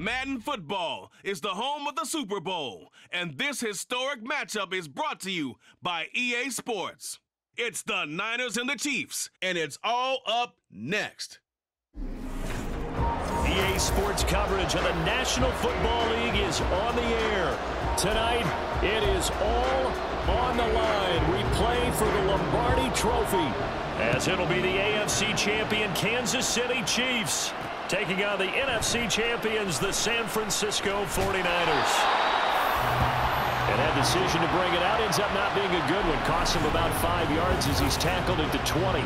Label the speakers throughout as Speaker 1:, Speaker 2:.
Speaker 1: Madden Football is the home of the Super Bowl, and this historic matchup is brought to you by EA Sports. It's the Niners and the Chiefs, and it's all up next.
Speaker 2: EA Sports coverage of the National Football League is on the air. Tonight, it is all on the line. We play for the Lombardi Trophy, as it'll be the AFC champion Kansas City Chiefs taking on the NFC champions, the San Francisco 49ers. And that decision to bring it out ends up not being a good one. Costs him about five yards as he's tackled it to 20.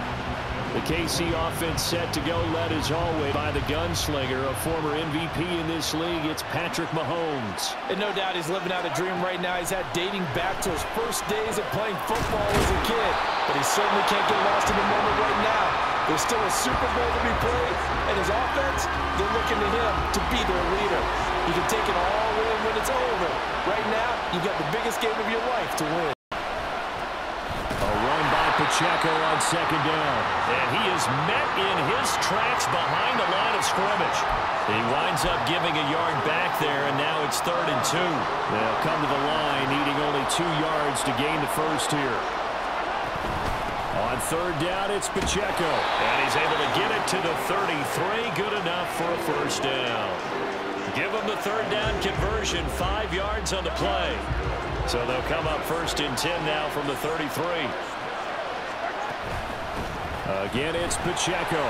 Speaker 2: The KC offense set to go, led as always by the gunslinger, a former MVP in this league. It's Patrick Mahomes.
Speaker 3: And no doubt he's living out a dream right now. He's had dating back to his first days of playing football as a kid. But he certainly can't get lost in the moment right now. There's still a Super Bowl to be played, and his offense, they're looking to him to be their leader. He can take it all in when it's over. Right now, you've got the biggest game of your life to win.
Speaker 2: A run by Pacheco on second down. And he is met in his tracks behind the line of scrimmage. He winds up giving a yard back there, and now it's third and two. They'll come to the line, needing only two yards to gain the first here. On third down, it's Pacheco. And he's able to get it to the 33. Good enough for a first down. Give him the third down conversion. Five yards on the play. So they'll come up first and 10 now from the 33. Again, it's Pacheco.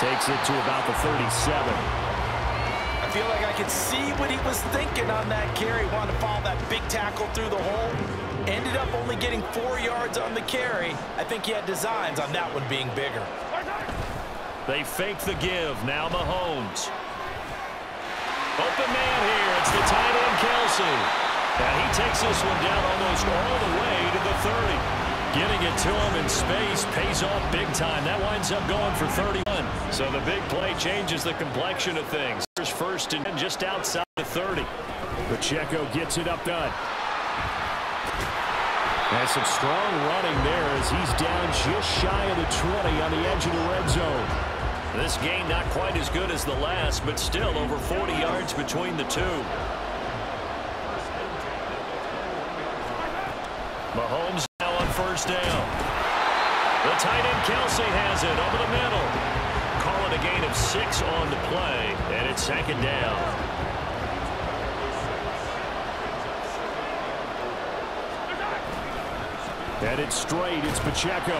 Speaker 2: Takes it to about the 37.
Speaker 3: I feel like I could see what he was thinking on that carry. Wanted to follow that big tackle through the hole. Ended up only getting four yards on the carry. I think he had designs on that one being bigger.
Speaker 2: They fake the give. Now Mahomes. Open man here. It's the tight end, Kelce. And he takes this one down almost all the way to the 30. Getting it to him in space pays off big time. That winds up going for 31. So the big play changes the complexion of things. First and just outside the 30. Pacheco gets it up done. And some strong running there as he's down just shy of the 20 on the edge of the red zone. This game not quite as good as the last, but still over 40 yards between the two. Mahomes now on first down. The tight end Kelce has it over the middle. Call it a gain of six on the play, and it's second down. And it's straight. It's Pacheco.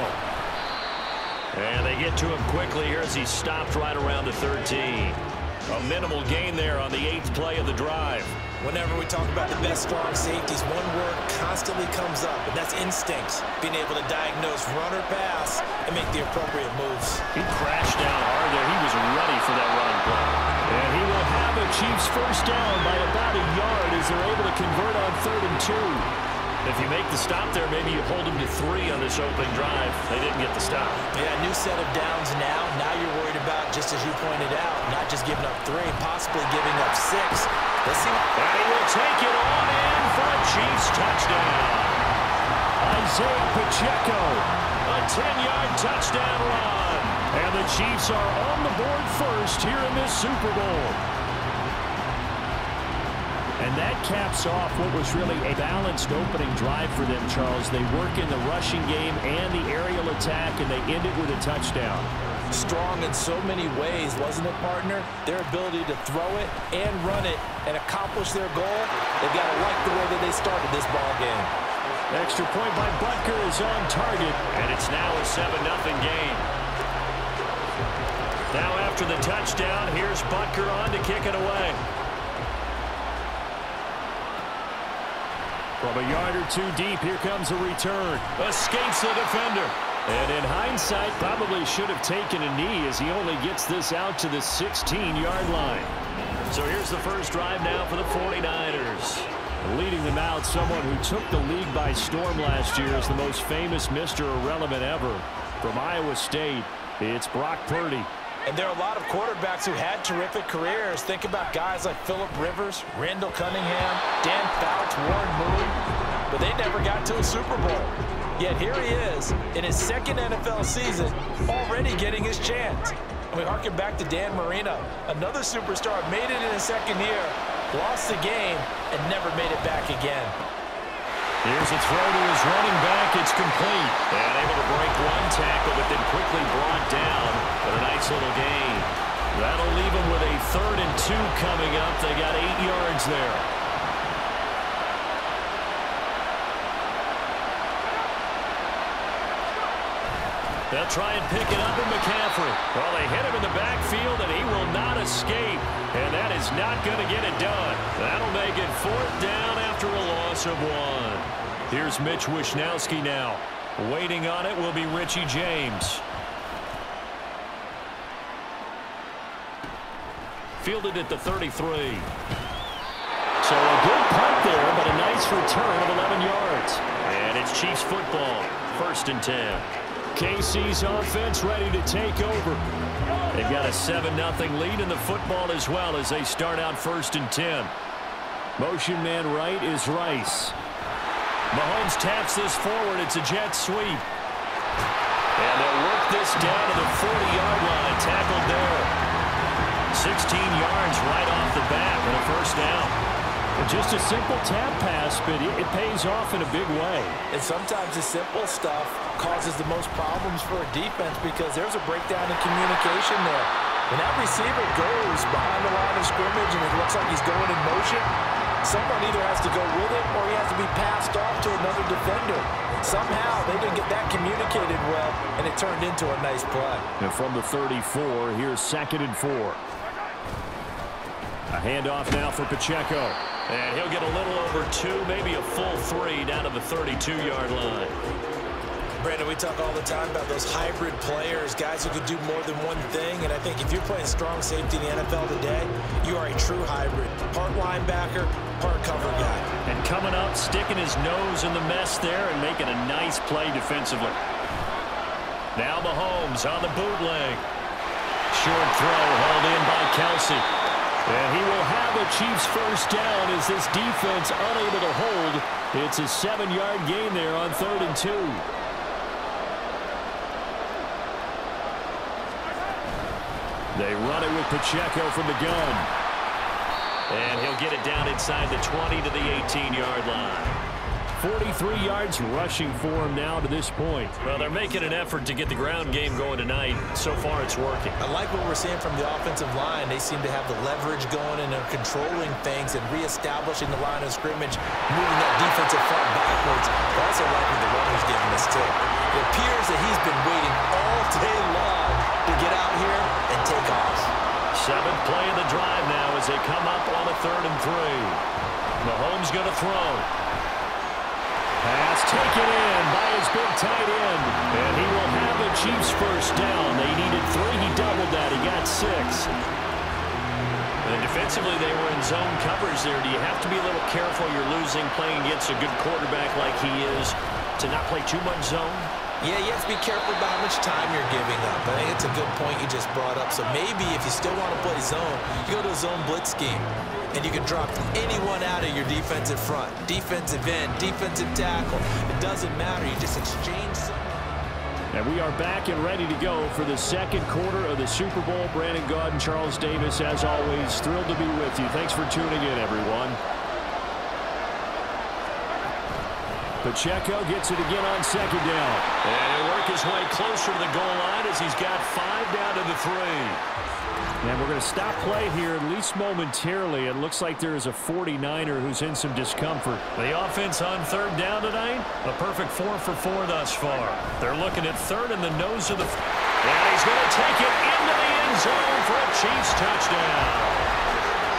Speaker 2: And they get to him quickly here as he stopped right around the 13. A minimal gain there on the eighth play of the drive.
Speaker 3: Whenever we talk about the best strong safeties, one word constantly comes up, and that's instincts. Being able to diagnose run or pass and make the appropriate moves.
Speaker 2: He crashed down hard there. He was ready for that running play. And he will have a Chiefs first down by about a yard as they're able to convert on third and two. If you make the stop there, maybe you hold them to three on this opening drive. They didn't get the stop.
Speaker 3: Yeah, new set of downs now. Now you're worried about, just as you pointed out, not just giving up three, possibly giving up six. Let's see.
Speaker 2: And he will take it on in for a Chiefs touchdown. Isaiah Pacheco, a 10-yard touchdown run. And the Chiefs are on the board first here in this Super Bowl. And that caps off what was really a balanced opening drive for them, Charles. They work in the rushing game and the aerial attack, and they end it with a touchdown.
Speaker 3: Strong in so many ways, wasn't it, partner? Their ability to throw it and run it and accomplish their goal, they've got to like the way that they started this ball game.
Speaker 2: Extra point by Butker is on target, and it's now a 7-0 game. Now after the touchdown, here's Butker on to kick it away. From a yard or two deep, here comes a return. Escapes the defender. And in hindsight, probably should have taken a knee as he only gets this out to the 16-yard line. So here's the first drive now for the 49ers. Leading them out, someone who took the league by storm last year as the most famous Mr. Irrelevant ever. From Iowa State, it's Brock Purdy.
Speaker 3: And there are a lot of quarterbacks who had terrific careers. Think about guys like Philip Rivers, Randall Cunningham, Dan Fouts, Warren Moon. But they never got to a Super Bowl. Yet here he is in his second NFL season already getting his chance. And we harken back to Dan Marino, another superstar, made it in his second year, lost the game, and never made it back again.
Speaker 2: Here's a throw to his running back. It's complete. And able to break one tackle, but then quickly brought down. But a nice little gain. That'll leave him with a third and two coming up. They got eight yards there. They'll try and pick it up in McCaffrey. Well, they hit him in the backfield, and he will not escape. And that is not going to get it done. That'll make it fourth down after a loss of one. Here's Mitch Wishnowsky now. Waiting on it will be Richie James. Fielded at the 33. So a good punt there, but a nice return of 11 yards. And it's Chiefs football, first and 10. KC's offense ready to take over. They've got a 7-0 lead in the football as well as they start out first and 10. Motion man right is Rice. Mahomes taps this forward. It's a jet sweep. And they'll work this down to the 40-yard line. Tackled there. 16 yards right off the bat and a first down.
Speaker 3: Just a simple tap pass, but it, it, pays off in a big way. And sometimes the simple stuff causes the most problems for a defense because there's a breakdown in communication there. When that receiver goes behind the line of scrimmage and it looks like he's going in motion, someone either has to go with it or he has to be passed off to another defender. Somehow they didn't get that communicated well, and it turned into a nice play.
Speaker 2: And from the 34, here's second and four. A handoff now for Pacheco. And he'll get a little over two, maybe a full three down to the 32-yard line.
Speaker 3: Brandon, we talk all the time about those hybrid players, guys who could do more than one thing. And I think if you're playing strong safety in the NFL today, you are a true hybrid. Part linebacker, part cover guy.
Speaker 2: And coming up, sticking his nose in the mess there and making a nice play defensively. Now Mahomes on the bootleg. Short throw hauled in by Kelce. And he will have a Chiefs first down as this defense unable to hold. It's a seven-yard gain there on third and two. They run it with Pacheco from the gun. And he'll get it down inside the 20 to the 18-yard line. 43 yards rushing for him now to this point. Well, they're making an effort to get the ground game going tonight. So far, it's working.
Speaker 3: I like what we're seeing from the offensive line. They seem to have the leverage going and they're controlling things and reestablishing the line of scrimmage, moving that defensive front backwards. I also like what the runner's giving us, too. It appears that he's been waiting all day long to get out here and take off.
Speaker 2: Seventh play of the drive now as they come up on a third and three. Mahomes going to throw. Pass taken in by his big tight end. And he will have the Chiefs first down. They needed three. He doubled that. He got six. And defensively, they were in zone coverage there. Do you have to be a little careful you're losing playing against a good quarterback like he is to not play too much zone?
Speaker 3: Yeah, you have to be careful about how much time you're giving up. I think it's a good point you just brought up. So maybe if you still want to play zone, you go to a zone blitz scheme and you can drop anyone out of your defensive front. Defensive end, defensive tackle. It doesn't matter. You just exchange some.
Speaker 2: and we are back and ready to go for the second quarter of the Super Bowl. Brandon Gaudin and Charles Davis, as always, thrilled to be with you. Thanks for tuning in, everyone. Pacheco gets it again on second down. And he'll work his way closer to the goal line as he's got five down to the three.
Speaker 3: And we're going to stop play here, at least momentarily. It looks like there is a 49er who's in some discomfort.
Speaker 2: The offense on third down tonight, a perfect four for four thus far. They're looking at third in the nose of the... And he's going to take it into the end zone for a Chiefs touchdown.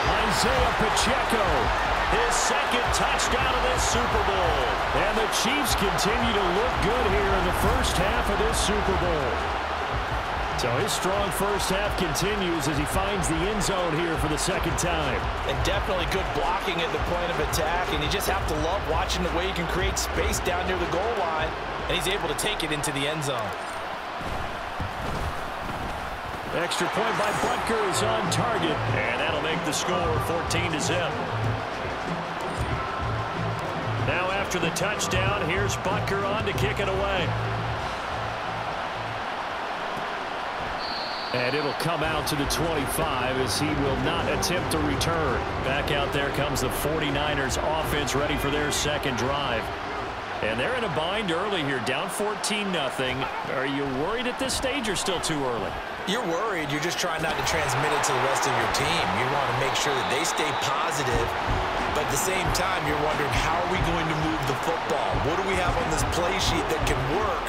Speaker 2: Isaiah Pacheco, his second touchdown of this Super Bowl. And the Chiefs continue to look good here in the first half of this Super Bowl. So his strong first half continues as he finds the end zone here for the second time.
Speaker 3: And definitely good blocking at the point of attack, and you just have to love watching the way he can create space down near the goal line, and he's able to take it into the end zone.
Speaker 2: Extra point by Butker is on target, and that'll make the score 14 to 0. After the touchdown, here's Butker on to kick it away. And it'll come out to the 25 as he will not attempt to return. Back out there comes the 49ers offense ready for their second drive. And they're in a bind early here, down 14-0. Are you worried at this stage or still too early?
Speaker 3: You're worried. You're just trying not to transmit it to the rest of your team. You want to make sure that they stay positive. But at the same time, you're wondering, how are we going to move the football? What do we have on this play sheet that can work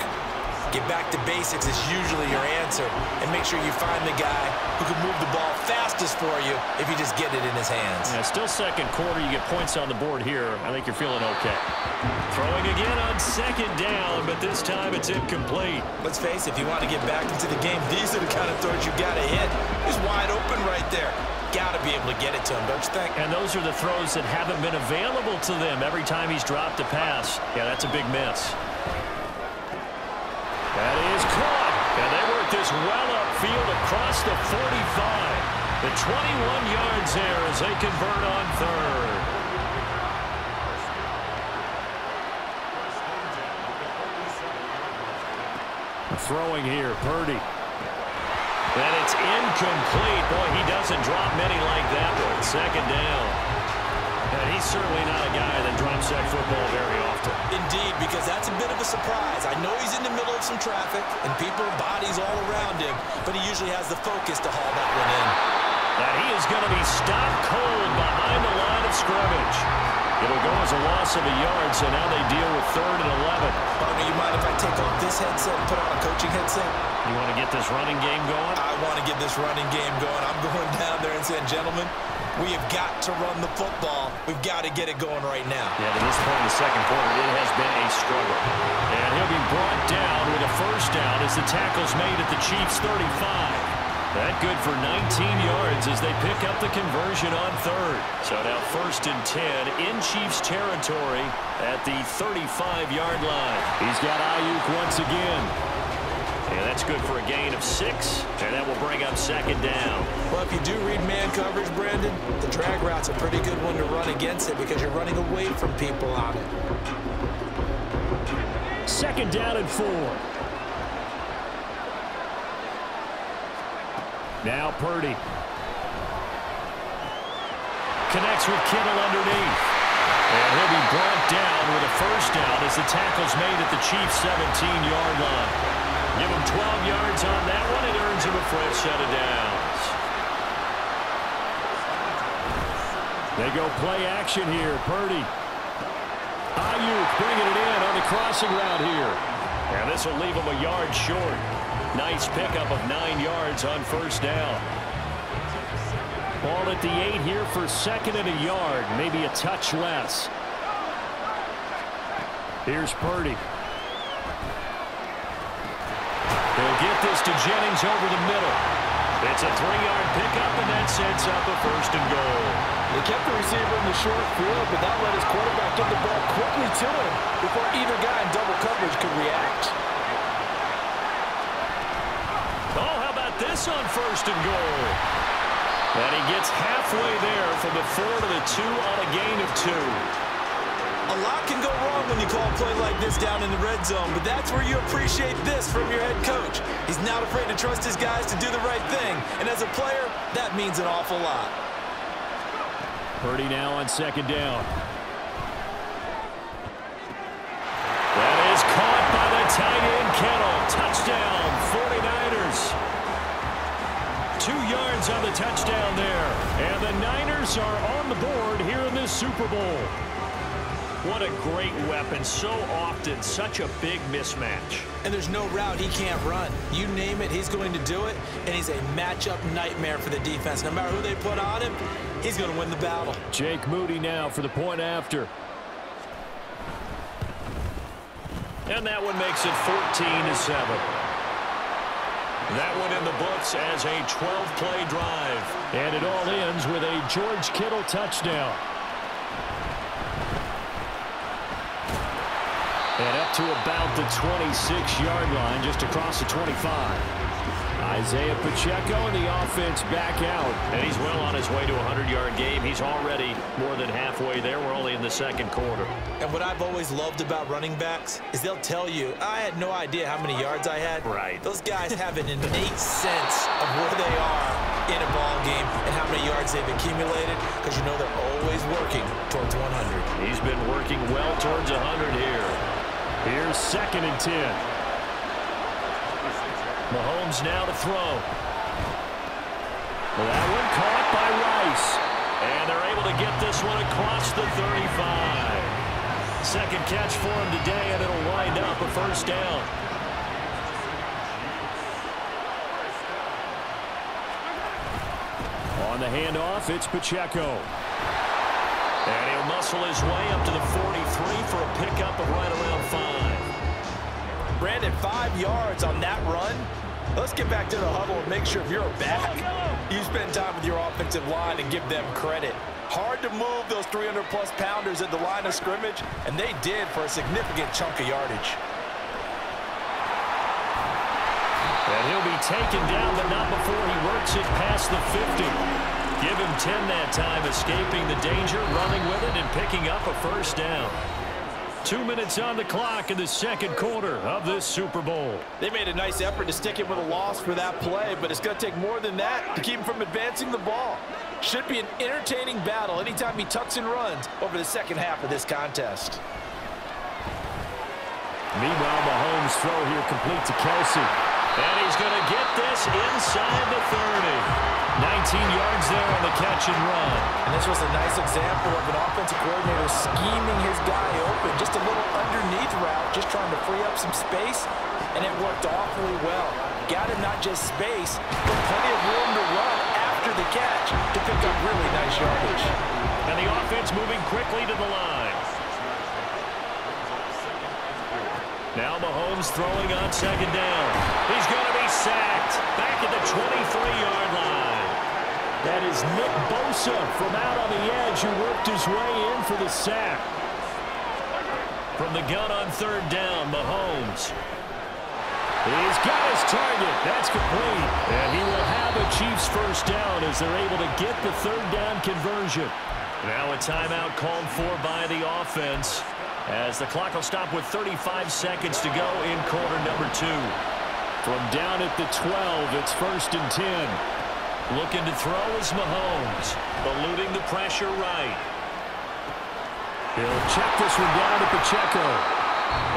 Speaker 3: Get back to basics is usually your answer. And make sure you find the guy who can move the ball fastest for you if you just get it in his hands.
Speaker 2: Yeah, still second quarter. You get points on the board here. I think you're feeling okay. Throwing again on second down, but this time it's incomplete.
Speaker 3: Let's face it, if you want to get back into the game, these are the kind of throws you got to hit. He's wide open right there got to be able to get it to him, don't you think?
Speaker 2: And those are the throws that haven't been available to them every time he's dropped a pass. Yeah, that's a big miss. That is caught. And they work this well upfield across the 45. The 21 yards there as they convert on third. Throwing here, Purdy. And it's incomplete. Boy, he doesn't drop many like that one. Second down. And he's certainly not a guy that drops that football very often.
Speaker 3: Indeed, because that's a bit of a surprise. I know he's in the middle of some traffic and people, bodies all around him, but he usually has the focus to haul that one in.
Speaker 2: And he is going to be stopped cold behind the line of scrimmage. It'll go as a loss of a yard, so now they deal with third and 11.
Speaker 3: Partner, you mind if I take off this headset and put on a coaching headset?
Speaker 2: You want to get this running game going?
Speaker 3: I want to get this running game going. I'm going down there and saying, gentlemen, we have got to run the football. We've got to get it going right now.
Speaker 2: Yeah, to this point in the second quarter, it has been a struggle. And he'll be brought down with a first down as the tackle's made at the Chiefs' 35. That good for 19 yards as they pick up the conversion on third. So now first and 10 in Chiefs territory at the 35-yard line. He's got Aiyuk once again. And that's good for a gain of six, and that will bring up second down.
Speaker 3: Well, if you do read man coverage, Brandon, the drag route's a pretty good one to run against it because you're running away from people on it.
Speaker 2: Second down and four. Now Purdy. Connects with Kittle underneath. And he'll be brought down with a first down as the tackle's made at the Chiefs' 17-yard line. Give him 12 yards on that one. It earns him a fresh set of downs. They go play action here. Purdy. Aiyuk bringing it in on the crossing route here. And this will leave him a yard short. Nice pickup of nine yards on first down. Ball at the eight here for second and a yard. Maybe a touch less. Here's Purdy. He'll get this to Jennings over the middle. It's a three-yard pickup, and that sets up a first and goal.
Speaker 3: They kept the receiver in the short field, but that let his quarterback get the ball quickly to him before either guy in double coverage could react.
Speaker 2: Oh, how about this on first and goal? And he gets halfway there from the four to the two on a gain of two.
Speaker 3: A lot can go wrong when you call a play like this down in the red zone, but that's where you appreciate this from your head coach. He's not afraid to trust his guys to do the right thing, and as a player, that means an awful lot.
Speaker 2: Purdy now on second down. That is caught by the tight end, Kittle. Touchdown, On the touchdown there. And the Niners are on the board here in this Super Bowl. What a great weapon. So often, such a big mismatch.
Speaker 3: And there's no route he can't run. You name it, he's going to do it, and he's a matchup nightmare for the defense. No matter who they put on him, he's going to win the battle.
Speaker 2: Jake Moody now for the point after. And that one makes it 14 to 7. That one in the books as a 12-play drive. And it all ends with a George Kittle touchdown. And up to about the 26-yard line, just across the 25. Isaiah Pacheco and the offense back out. And he's well on his way to a 100-yard game. He's already more than halfway there. We're only in the second quarter.
Speaker 3: And what I've always loved about running backs is they'll tell you, I had no idea how many yards I had.
Speaker 2: Right.
Speaker 3: Those guys have an innate sense of where they are in a ball game and how many yards they've accumulated because you know they're always working towards 100.
Speaker 2: He's been working well towards 100 here. Here's second and 10. Mahomes now to throw. That one caught by Rice. And they're able to get this one across the 35. Second catch for him today, and it'll wind up a first down. On the handoff, it's Pacheco. And he'll muscle his way up to the 43 for a pickup of right around five.
Speaker 3: Brandon, five yards on that run. Let's get back to the huddle and make sure if you're a back, you spend time with your offensive line and give them credit. Hard to move those 300-plus pounders at the line of scrimmage, and they did for a significant chunk of yardage.
Speaker 2: And he'll be taken down, but not before he works it past the 50. Give him 10 that time, escaping the danger, running with it, and picking up a first down. Two minutes on the clock in the second quarter of this Super Bowl.
Speaker 3: They made a nice effort to stick him with a loss for that play, but it's going to take more than that to keep him from advancing the ball. Should be an entertaining battle anytime he tucks and runs over the second half of this contest.
Speaker 2: Meanwhile, Mahomes' throw here complete to Kelce. And he's going to get this inside the 30. 19 yards there on the catch and run.
Speaker 3: And this was a nice example of an offensive coordinator scheming his guy open. Just a little underneath route, just trying to free up some space, and it worked awfully well. Got him not just space, but plenty of room to run after the catch to pick up really nice yardage.
Speaker 2: And the offense moving quickly to the line. Now Mahomes throwing on second down. He's going to be sacked back at the 23-yard line. That is Nick Bosa from out on the edge who worked his way in for the sack. From the gun on third down, Mahomes. He's got his target. That's complete. And he will have a Chiefs first down as they're able to get the third down conversion. Now a timeout called for by the offense as the clock will stop with 35 seconds to go in quarter number two. From down at the 12, it's first and 10. Looking to throw is Mahomes. Eluding the pressure right. He'll check this one down to Pacheco.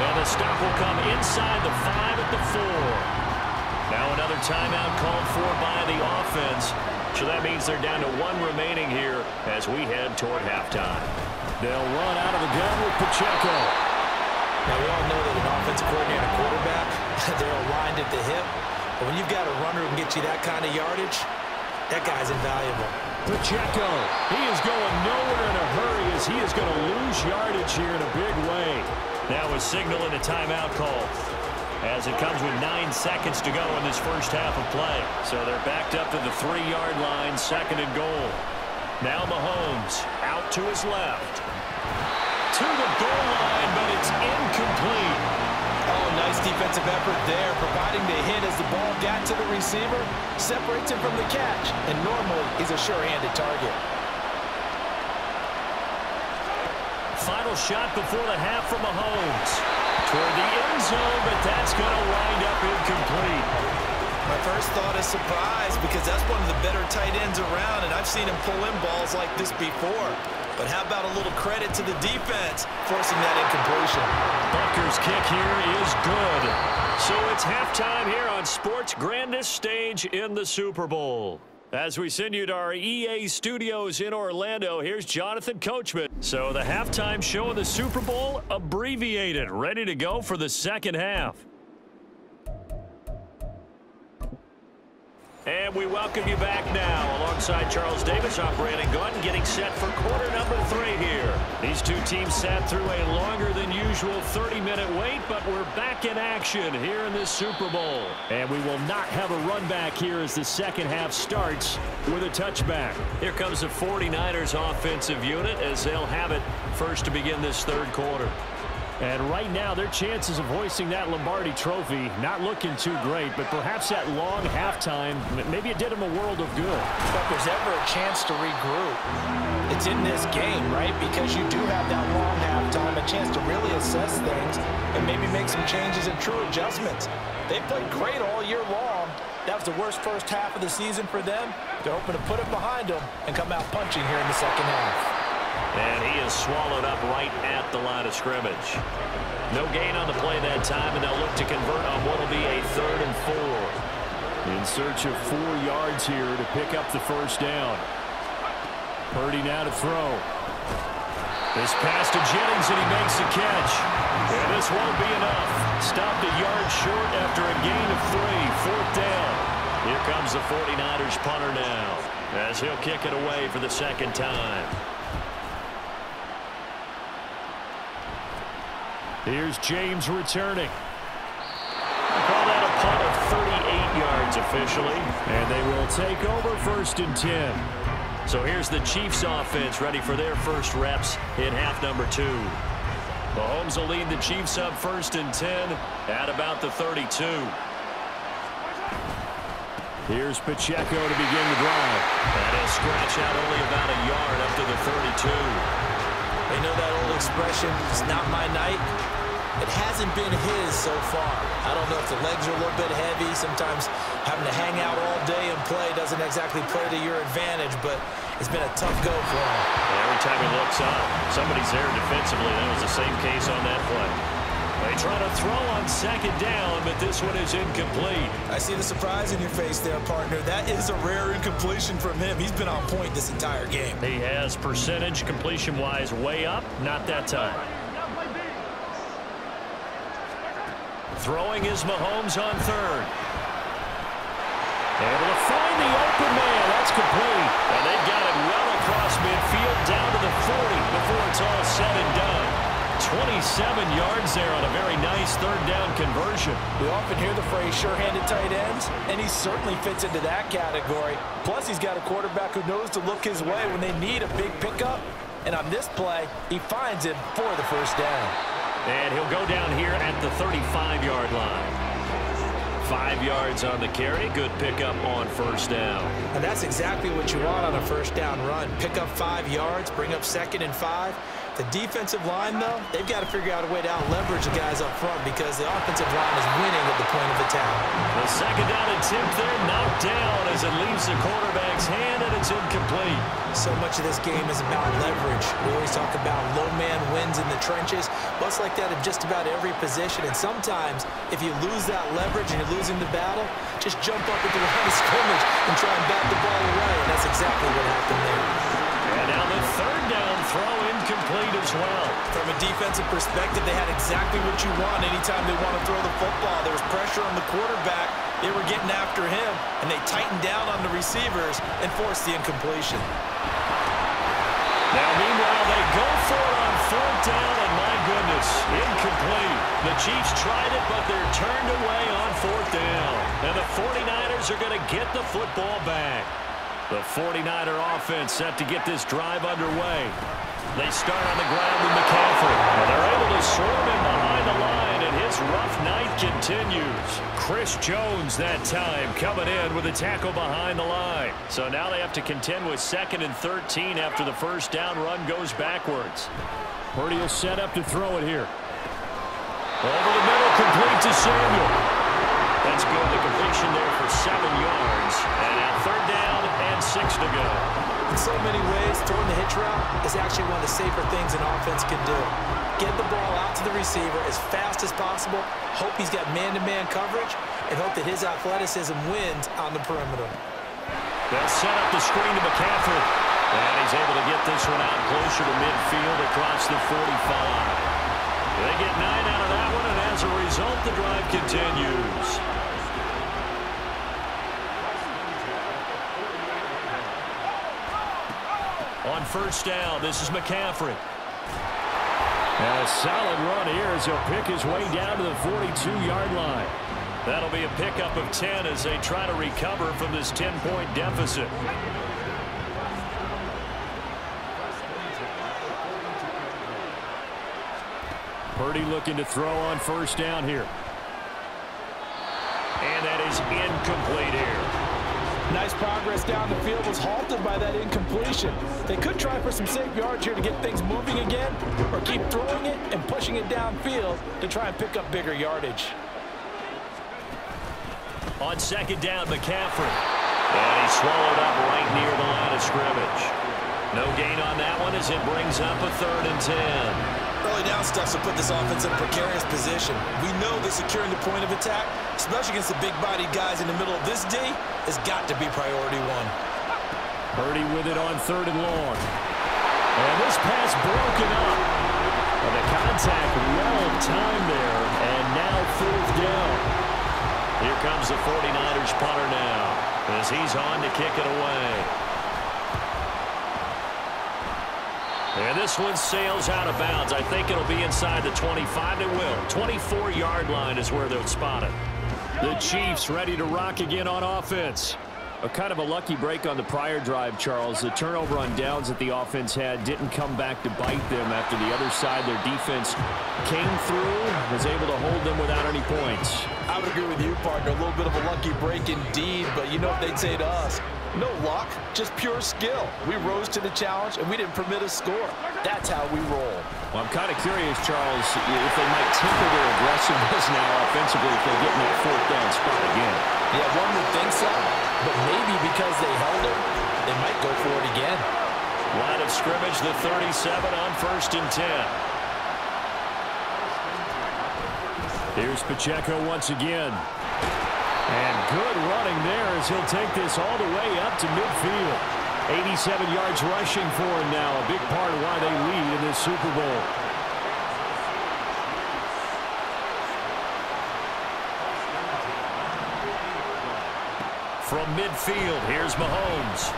Speaker 2: And the stop will come inside the five at the four. Now another timeout called for by the offense. So that means they're down to one remaining here as we head toward halftime. They'll run out of the gun with Pacheco.
Speaker 3: Now, we all know that an offensive coordinator and a quarterback, they're aligned at the hip. But when you've got a runner who can get you that kind of yardage, that guy's invaluable.
Speaker 2: Pacheco, he is going nowhere in a hurry as he is going to lose yardage here in a big way. Now a signal and a timeout call as it comes with nine seconds to go in this first half of play. So they're backed up to the three-yard line, second and goal. Now Mahomes out to his left. To the goal line, but it's incomplete.
Speaker 3: Nice defensive effort there, providing the hit as the ball got to the receiver, separates him from the catch, and normally he's a sure-handed target.
Speaker 2: Final shot before the half from Mahomes. Toward the end zone, but that's going to wind up incomplete.
Speaker 3: My first thought is surprise because that's one of the better tight ends around, and I've seen him pull in balls like this before. But how about a little credit to the defense forcing that incompletion?
Speaker 2: Butker's kick here is good. So it's halftime here on sports' grandest stage in the Super Bowl. As we send you to our EA studios in Orlando, here's Jonathan Coachman. So the halftime show of the Super Bowl abbreviated, ready to go for the second half. And we welcome you back now alongside Charles Davis. I'm Brandon Gaudin getting set for quarter number three here. These two teams sat through a longer than usual 30-minute wait, but we're back in action here in this Super Bowl. And we will not have a run back here as the second half starts with a touchback. Here comes the 49ers offensive unit as they'll have it first to begin this third quarter. And right now, their chances of hoisting that Lombardi trophy not looking too great, but perhaps that long halftime, maybe it did them a world of good.
Speaker 3: If there's ever a chance to regroup, it's in this game, right? Because you do have that long halftime, a chance to really assess things and maybe make some changes and true adjustments. They played great all year long. That was the worst first half of the season for them. They're hoping to put it behind them and come out punching here in the second half.
Speaker 2: And he is swallowed up right at the line of scrimmage. No gain on the play that time, and they'll look to convert on what will be a third and four.
Speaker 4: In search of four yards here to pick up the first down. Purdy now to throw.
Speaker 2: This pass to Jennings, and he makes the catch. And this won't be enough. Stopped a yard short after a gain of three. Fourth down. Here comes the 49ers punter now as he'll kick it away for the second time.
Speaker 4: Here's James returning.
Speaker 2: Call that a punt of 38 yards officially.
Speaker 4: And they will take over first and 10.
Speaker 2: So here's the Chiefs offense ready for their first reps in half number two. Mahomes will lead the Chiefs up first and 10 at about the 32.
Speaker 4: Here's Pacheco to begin the drive.
Speaker 2: And he'll scratch out only about a yard up to the 32.
Speaker 3: They know that old expression, it's not my night. It hasn't been his so far. I don't know if the legs are a little bit heavy. Sometimes having to hang out all day and play doesn't exactly play to your advantage, but it's been a tough go for him.
Speaker 2: Every time he looks up, somebody's there defensively. That was the same case on that play. They try to throw on second down, but this one is incomplete.
Speaker 3: I see the surprise in your face there, partner. That is a rare incompletion from him. He's been on point this entire game.
Speaker 2: He has percentage completion-wise way up, not that time. Throwing is Mahomes on third. Able to find the open man. That's complete. And they've got it well across midfield down to the 40 before it's all said and done. 27 yards there on a very nice third down conversion.
Speaker 3: We often hear the phrase sure-handed tight ends, and he certainly fits into that category. Plus, he's got a quarterback who knows to look his way when they need a big pickup. And on this play, he finds him for the first down.
Speaker 2: And he'll go down here at the 35-yard line. Five yards on the carry. Good pickup on first down.
Speaker 3: And that's exactly what you want on a first down run. Pick up five yards, bring up second and five. The defensive line, though, they've got to figure out a way to out-leverage the guys up front because the offensive line is winning at the point of attack.
Speaker 2: The second down attempt there knocked down as it leaves the quarterback's hand, and it's incomplete.
Speaker 3: So much of this game is about leverage. We always talk about low man wins in the trenches. It's like that in just about every position. And sometimes, if you lose that leverage and you're losing the battle, just jump up at the line of scrimmage and try and bat the ball away. And that's exactly what happened there.
Speaker 2: And now the third down throw incomplete as well.
Speaker 3: From a defensive perspective, they had exactly what you want anytime they want to throw the football. There was pressure on the quarterback. They were getting after him, and they tightened down on the receivers and forced the incompletion.
Speaker 2: Now, meanwhile, they go for it on fourth down, and my goodness, incomplete. The Chiefs tried it, but they're turned away on fourth down. And the 49ers are going to get the football back. The 49er offense set to get this drive underway. They start on the ground with McCaffrey. And they're able to swarm him behind the line, and his rough night continues. Chris Jones that time coming in with a tackle behind the line. So now they have to contend with second and 13 after the first down run goes backwards.
Speaker 4: Purdy will set up to throw it here.
Speaker 2: Over the middle, complete to Samuel. That's good. The completion there for seven yards. And now third down six to go.
Speaker 3: In so many ways, throwing the hitch route is actually one of the safer things an offense can do. Get the ball out to the receiver as fast as possible, hope he's got man-to-man -man coverage, and hope that his athleticism wins on the perimeter.
Speaker 2: They'll set up the screen to McCaffrey. And he's able to get this one out closer to midfield across the 45. They get nine out of that one, and as a result, the drive continues. On first down, this is McCaffrey.
Speaker 4: And a solid run here as he'll pick his way down to the 42-yard line.
Speaker 2: That'll be a pickup of 10 as they try to recover from this 10-point deficit.
Speaker 4: Purdy looking to throw on first down here.
Speaker 2: And that is incomplete here.
Speaker 3: Nice progress down the field was halted by that incompletion. They could try for some safe yards here to get things moving again, or keep throwing it and pushing it downfield to try and pick up bigger yardage.
Speaker 2: On second down, McCaffrey. And he swallowed up right near the line of scrimmage. No gain on that one as it brings up a third and 10.
Speaker 3: Early down stuff will put this offense in a precarious position. We know that securing the point of attack, especially against the big-bodied guys in the middle of this D, has got to be priority one.
Speaker 4: Purdy with it on third and long. And this pass broken up. And the contact well timed there. And now fourth down.
Speaker 2: Here comes the 49ers punter now as he's on to kick it away. And this one sails out of bounds. I think it'll be inside the 25. It will. 24-yard line is where they'll spot it.
Speaker 4: The Chiefs ready to rock again on offense. A kind of a lucky break on the prior drive, Charles. The turnover on downs that the offense had didn't come back to bite them after the other side. Their defense came through, was able to hold them without any points.
Speaker 3: I would agree with you, partner. A little bit of a lucky break indeed, but you know what they'd say to us. No luck, just pure skill. We rose to the challenge, and we didn't permit a score. That's how we roll.
Speaker 4: Well, I'm kind of curious, Charles, if they might temper their aggressiveness now offensively if they get in that fourth down spot again.
Speaker 3: Yeah, one would think so, but maybe because they held it, they might go for it again.
Speaker 2: Line of scrimmage, the 37 on first and 10.
Speaker 4: Here's Pacheco once again. And good running there as he'll take this all the way up to midfield. 87 yards rushing for him now, a big part of why they lead in this Super Bowl.
Speaker 2: From midfield, here's Mahomes.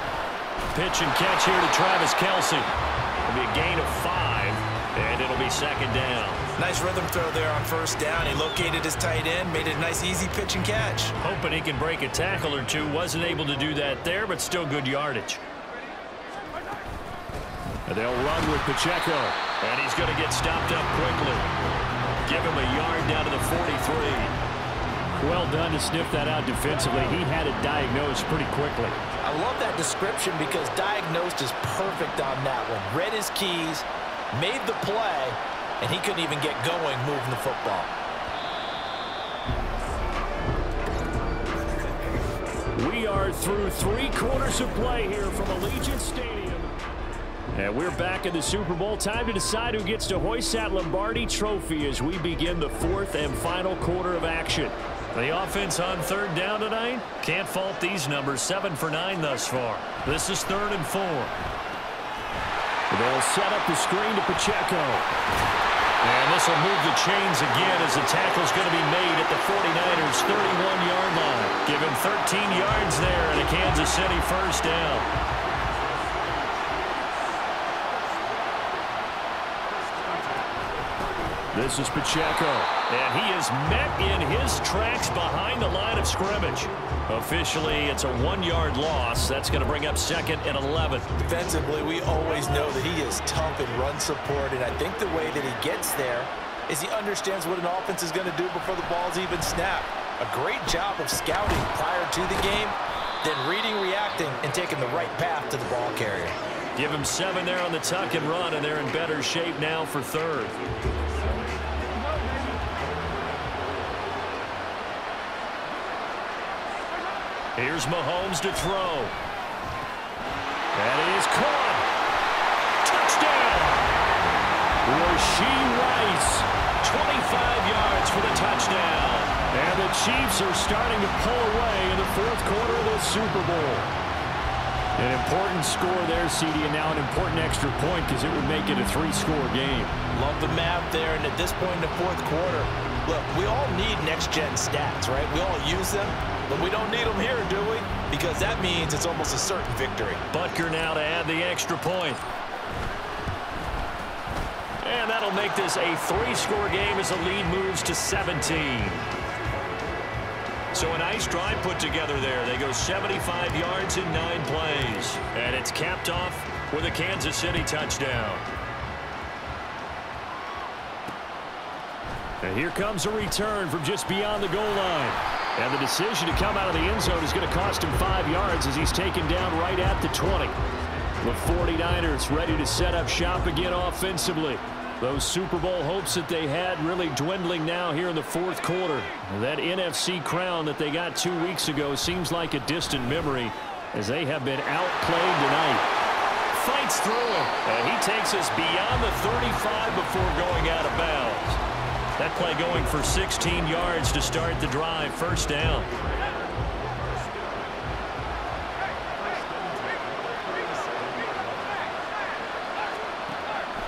Speaker 2: Pitch and catch here to Travis Kelce. It'll be a gain of five, be second down.
Speaker 3: Nice rhythm throw there on first down. He located his tight end, made it a nice easy pitch and catch.
Speaker 2: Hoping he can break a tackle or two. Wasn't able to do that there, but still good yardage.
Speaker 4: And they'll run with Pacheco.
Speaker 2: And he's going to get stopped up quickly. Give him a yard down to the 43.
Speaker 4: Well done to sniff that out defensively. He had it diagnosed pretty quickly.
Speaker 3: I love that description because diagnosed is perfect on that one. Read his keys, made the play, and he couldn't even get going moving the football.
Speaker 4: We are through three quarters of play here from Allegiant Stadium. And we're back in the Super Bowl. Time to decide who gets to hoist that Lombardi trophy as we begin the fourth and final quarter of action.
Speaker 2: The offense on third down tonight. Can't fault these numbers. Seven for nine thus far. This is third and four.
Speaker 4: They'll set up the screen to Pacheco.
Speaker 2: And this will move the chains again as the tackle's going to be made at the 49ers' 31-yard line. Give him 13 yards there and a Kansas City first down.
Speaker 4: This is Pacheco.
Speaker 2: And he is met in his tracks behind the line of scrimmage. Officially, it's a one-yard loss. That's going to bring up second and 11.
Speaker 3: Defensively, we always know that he is tough in run support, and I think the way that he gets there is he understands what an offense is going to do before the ball's even snapped. A great job of scouting prior to the game, then reading, reacting, and taking the right path to the ball carrier.
Speaker 2: Give him seven there on the tuck and run, and they're in better shape now for third. Here's Mahomes to throw.
Speaker 4: That is caught. Touchdown. Rashee Rice.
Speaker 2: 25 yards for the touchdown.
Speaker 4: And the Chiefs are starting to pull away in the fourth quarter of the Super Bowl.
Speaker 2: An important score there, CD, and now an important extra point because it would make it a three-score game.
Speaker 3: Love the map there, and at this point in the fourth quarter, look, we all need next-gen stats, right? We all use them, but we don't need them here, do we? Because that means it's almost a certain victory.
Speaker 2: Butker now to add the extra point. And that'll make this a three-score game as the lead moves to 17. So a nice drive put together there. They go 75 yards in nine plays. And it's capped off with a Kansas City touchdown. And here comes a return from just beyond the goal line. And the decision to come out of the end zone is going to cost him five yards as he's taken down right at the 20. The 49ers ready to set up shop again offensively. Those Super Bowl hopes that they had really dwindling now here in the fourth quarter. That NFC crown that they got two weeks ago seems like a distant memory as they have been outplayed tonight. Fights through him, and he takes us beyond the 35 before going out of bounds. That play going for 16 yards to start the drive, first down.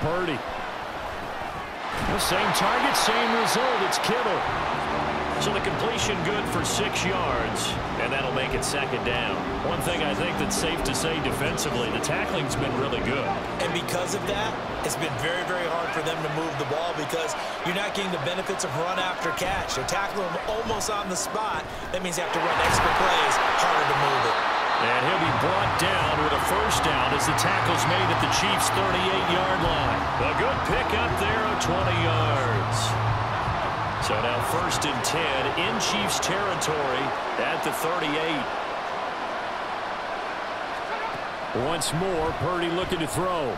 Speaker 2: Purdy same target, same result. It's Kittle. So the completion good for six yards, and that'll make it second down. One thing I think that's safe to say defensively, the tackling's been really good.
Speaker 3: And because of that, it's been very, very hard for them to move the ball because you're not getting the benefits of run after catch. They're tackling them almost on the spot. That means you have to run extra plays, harder to move it.
Speaker 2: And he'll be brought down with a first down as the tackle's made at the Chiefs' 38-yard line. A good pick up there of 20 yards. So now first and 10 in Chiefs territory at the 38. Once more, Purdy looking to throw.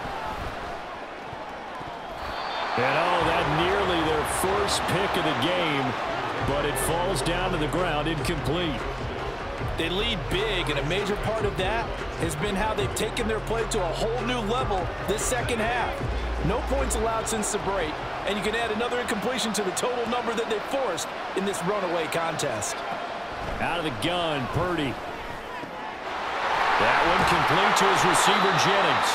Speaker 2: And oh, that nearly their first pick of the game, but it falls down to the ground incomplete.
Speaker 3: They lead big, and a major part of that has been how they've taken their play to a whole new level this second half. No points allowed since the break, and you can add another incompletion to the total number that they forced in this runaway contest.
Speaker 2: Out of the gun, Purdy. That one complete to his receiver, Jennings.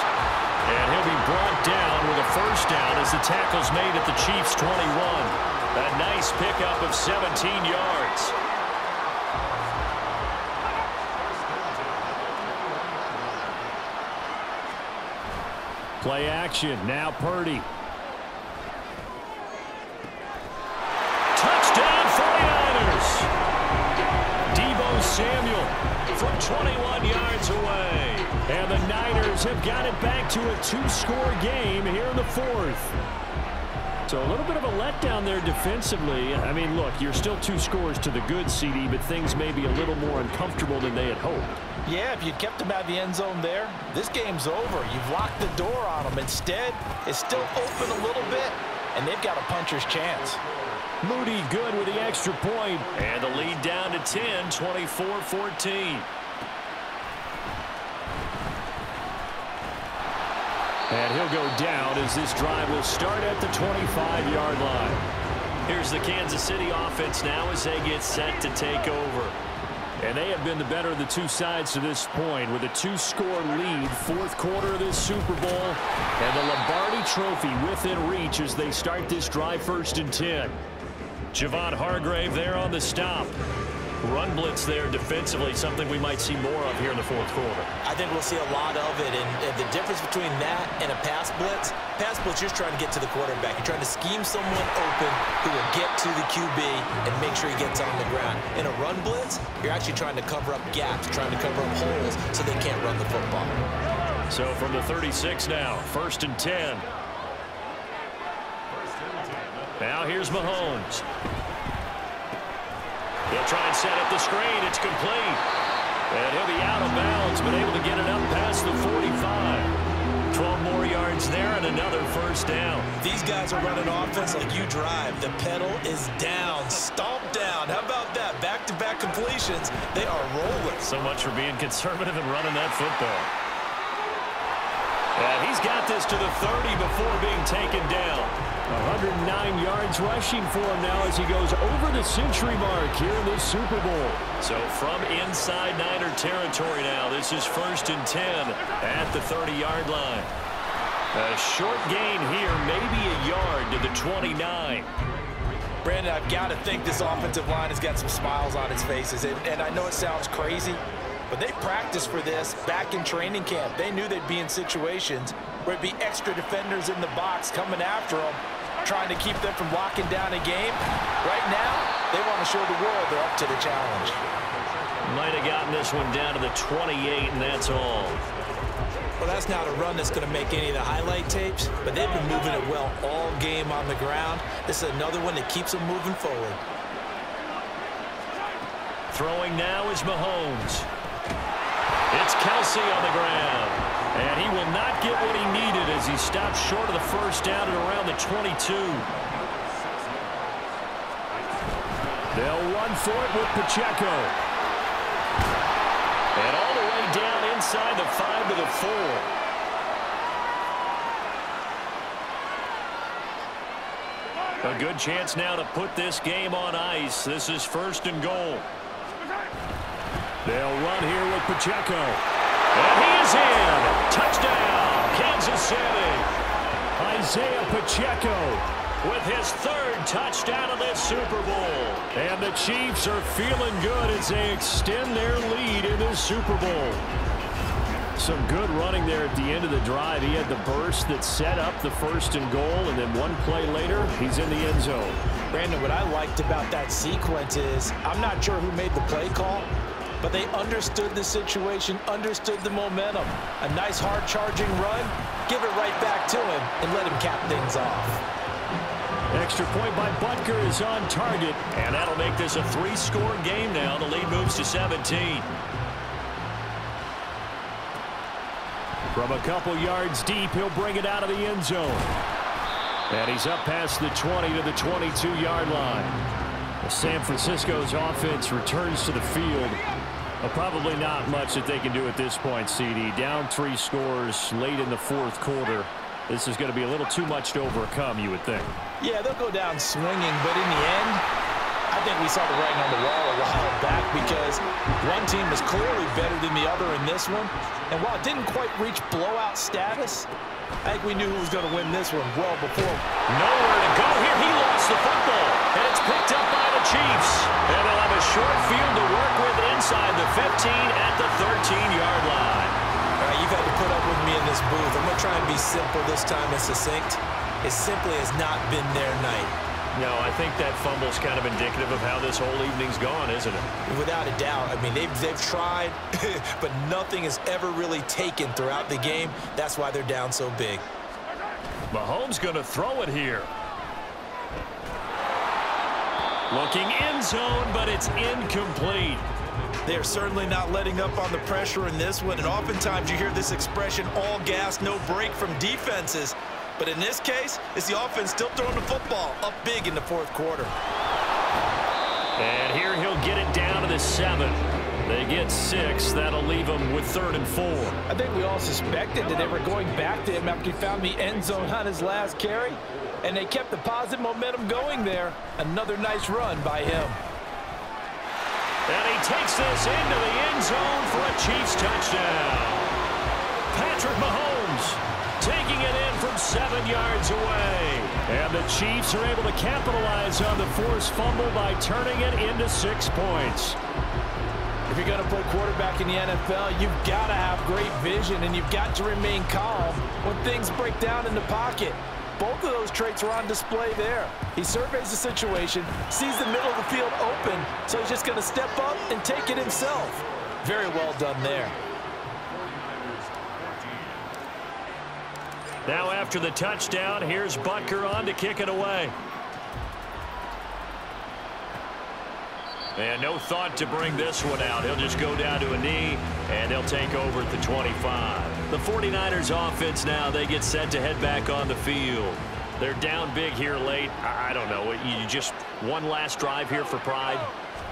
Speaker 2: And he'll be brought down with a first down as the tackle's made at the Chiefs' 21. A nice pickup of 17 yards. Play action. Now Purdy. Touchdown 49ers. Deebo Samuel from 21 yards away. And the Niners have got it back to a two-score game here in the fourth. So a little bit of a letdown there defensively. I mean, look, you're still two scores to the good, CD, but things may be a little more uncomfortable than they had hoped.
Speaker 3: Yeah, if you kept them out of the end zone there, this game's over. You've locked the door on them. Instead, it's still open a little bit, and they've got a puncher's chance.
Speaker 2: Moody good with the extra point, and the lead down to 10, 24-14. And he'll go down as this drive will start at the 25-yard line. Here's the Kansas City offense now as they get set to take over. And they have been the better of the two sides to this point with a two-score lead, fourth quarter of this Super Bowl, and the Lombardi Trophy within reach as they start this drive first and 10. Javon Hargrave there on the stop. Run blitz there defensively, something we might see more of here in the fourth quarter.
Speaker 3: I think we'll see a lot of it, and, and the difference between that and a pass blitz, pass blitz, you're trying to get to the quarterback. You're trying to scheme someone open who will get to the QB and make sure he gets on the ground. In a run blitz, you're actually trying to cover up gaps, trying to cover up holes so they can't run the football.
Speaker 2: So from the 36 now, first and 10. Now here's Mahomes. He'll try and set up the screen. It's complete. And he'll be out of bounds, but able to get it up past the 45. 12 more yards there and another first down.
Speaker 3: These guys are running offense like you drive. The pedal is down, stomp down. How about that? Back-to-back -back completions. They are rolling.
Speaker 2: So much for being conservative and running that football. And he's got this to the 30 before being taken down. 109 yards rushing for him now as he goes over the century mark here in this Super Bowl. So from inside Niner territory now, this is first and 10 at the 30-yard line. A short gain here, maybe a yard to the 29.
Speaker 3: Brandon, I've got to think this offensive line has got some smiles on its faces. And, and I know it sounds crazy, but they practiced for this back in training camp. They knew they'd be in situations where it'd be extra defenders in the box coming after them, trying to keep them from locking down a game. Right now, they want to show the world they're up to the challenge.
Speaker 2: Might have gotten this one down to the 28, and that's all.
Speaker 3: Well, that's not a run that's going to make any of the highlight tapes, but they've been moving it well all game on the ground. This is another one that keeps them moving forward.
Speaker 2: Throwing now is Mahomes. It's Kelce on the ground. And he will not get what he needed as he stopped short of the first down at around the 22. They'll run for it with Pacheco. And all the way down inside the five to the four. A good chance now to put this game on ice. This is first and goal. They'll run here with Pacheco. And he is in. Touchdown, Kansas City. Isaiah Pacheco with his third touchdown of this Super Bowl. And the Chiefs are feeling good as they extend their lead in this Super Bowl. Some good running there at the end of the drive. He had the burst that set up the first and goal, and then one play later, he's in the end zone.
Speaker 3: Brandon, what I liked about that sequence is I'm not sure who made the play call, but they understood the situation, understood the momentum. A nice hard charging run, give it right back to him, and let him cap things off.
Speaker 2: Extra point by Butker is on target, and that'll make this a three-score game now. The lead moves to 17. From a couple yards deep, he'll bring it out of the end zone. And he's up past the 20 to the 22-yard line. San Francisco's offense returns to the field. Well, probably not much that they can do at this point, CD. Down three scores late in the fourth quarter. This is going to be a little too much to overcome, you would think.
Speaker 3: Yeah, they'll go down swinging, but in the end, I think we saw the writing on the wall a while back because one team was clearly better than the other in this one. And while it didn't quite reach blowout status, I think we knew who was going to win this one well before.
Speaker 2: Nowhere to go here. He lost the football, and it's picked up by the Chiefs. And they'll have a short field to work with inside the 15 at the 13-yard line All right,
Speaker 3: you've had to put up with me in this booth. I'm going to try and be simple this time and succinct. It simply has not been their night.
Speaker 2: No, I think that fumble's kind of indicative of how this whole evening's gone, isn't it?
Speaker 3: Without a doubt. I mean, they've, they've tried, but nothing has ever really taken throughout the game. That's why they're down so big.
Speaker 2: Mahomes going to throw it here. Looking end zone, but it's incomplete.
Speaker 3: They're certainly not letting up on the pressure in this one, and oftentimes you hear this expression, all gas, no brake from defenses. But in this case, it's the offense still throwing the football up big in the fourth quarter.
Speaker 2: And here he'll get it down to the seven. They get six. That'll leave them with third and four.
Speaker 3: I think we all suspected that they were going back to him after he found the end zone on his last carry. And they kept the positive momentum going there. Another nice run by him.
Speaker 2: And he takes this into the end zone for a Chiefs touchdown. Patrick Mahomes taking it in from seven yards away. And the Chiefs are able to capitalize on the forced fumble by turning it into six points.
Speaker 3: If you're going to play quarterback in the NFL, you've got to have great vision and you've got to remain calm when things break down in the pocket. Both of those traits are on display there. He surveys the situation, sees the middle of the field open, so he's just going to step up and take it himself. Very well done there.
Speaker 2: Now after the touchdown, here's Butker on to kick it away. And no thought to bring this one out. He'll just go down to a knee, and they'll take over at the 25. The 49ers offense now, they get set to head back on the field. They're down big here late. I don't know. You just one last drive here for pride?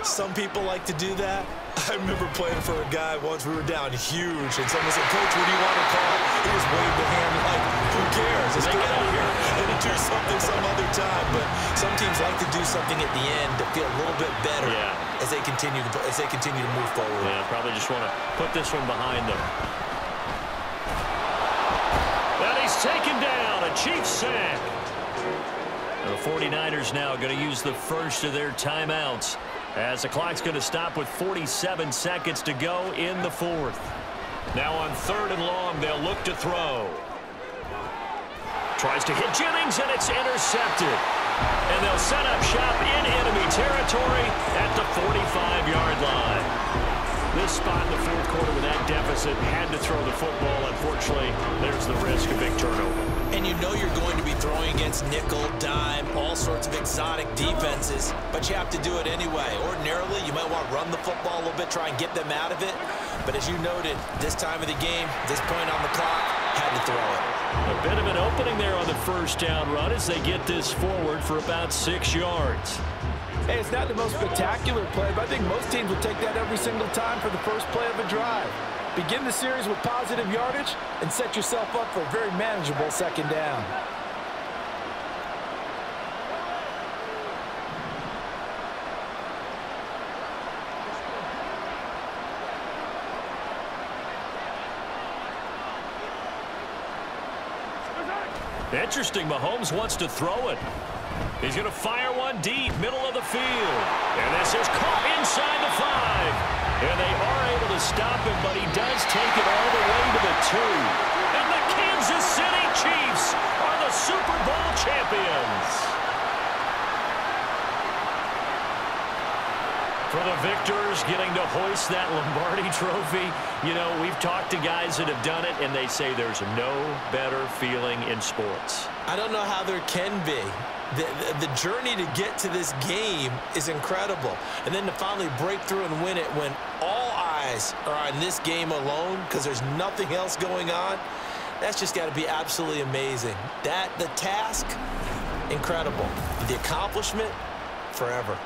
Speaker 3: some people like to do that. I remember playing for a guy once we were down huge, and someone said, Coach, what do you want to call? He just waved a hand like, who cares? Let's get out here and do something some other time. But some teams like to do something at the end to feel a little bit better
Speaker 2: yeah.
Speaker 3: as they continue to as they continue to move forward.
Speaker 2: Yeah, probably just want to put this one behind them. And he's taken down, a Chiefs sack. The 49ers now going to use the first of their timeouts as the clock's going to stop with 47 seconds to go in the fourth. Now on third and long, they'll look to throw. Tries to hit Jennings, and it's intercepted. And they'll set up shop in enemy territory at the 45-yard line. This spot in the fourth quarter with that deficit had to throw the football. Unfortunately, there's the risk of big turnover.
Speaker 3: And you know you're going to be throwing against nickel, dime, all sorts of exotic defenses, but you have to do it anyway. Ordinarily, you might want to run the football a little bit, try and get them out of it. But as you noted, this time of the game, this point on the clock, had to throw it.
Speaker 2: A bit of an opening there on the first down run as they get this forward for about six yards.
Speaker 3: Hey, it's not the most spectacular play, but I think most teams will take that every single time for the first play of a drive. Begin the series with positive yardage and set yourself up for a very manageable second down.
Speaker 2: Interesting, Mahomes wants to throw it. He's going to fire one deep, middle of the field. And this is caught inside the five. And they are able to stop him, but he does take it all the way to the two. And the Kansas City Chiefs are the Super Bowl champions. For the victors getting to hoist that Lombardi trophy, you know, we've talked to guys that have done it, and they say there's no better feeling in sports.
Speaker 3: I don't know how there can be. The, the, the, journey to get to this game is incredible. And then to finally break through and win it when all eyes are on this game alone because there's nothing else going on, that's just got to be absolutely amazing. That, the task, incredible. The accomplishment, forever.